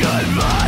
goodbye